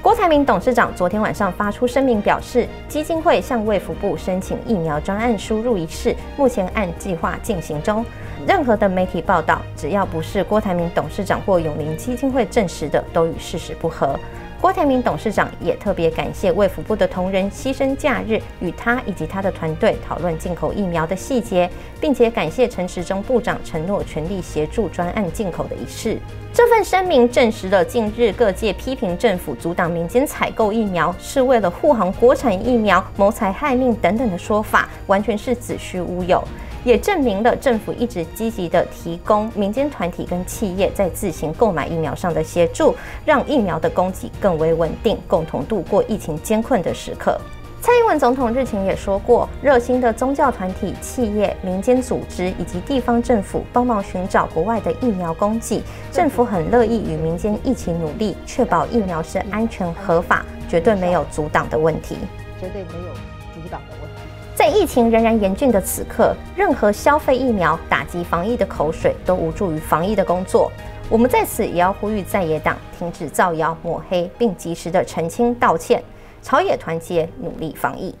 郭台铭董事长昨天晚上发出声明，表示基金会向卫福部申请疫苗专案输入一事，目前按计划进行中。任何的媒体报道，只要不是郭台铭董事长或永林基金会证实的，都与事实不合。郭台铭董事长也特别感谢卫福部的同仁牺牲假日，与他以及他的团队讨论进口疫苗的细节，并且感谢陈时中部长承诺全力协助专案进口的一事。这份声明证实了近日各界批评政府阻挡民间采购疫苗是为了护航国产疫苗、谋财害命等等的说法，完全是子虚乌有。也证明了政府一直积极的提供民间团体跟企业在自行购买疫苗上的协助，让疫苗的供给更更为稳定，共同度过疫情艰困的时刻。蔡英文总统日前也说过，热心的宗教团体、企业、民间组织以及地方政府帮忙寻找国外的疫苗供给，政府很乐意与民间一起努力，确保疫苗是安全合法，绝对没有阻挡的问题，绝对没有阻挡的问题。在疫情仍然严峻的此刻，任何消费疫苗、打击防疫的口水都无助于防疫的工作。我们在此也要呼吁在野党停止造谣抹黑，并及时的澄清道歉，朝野团结努力防疫。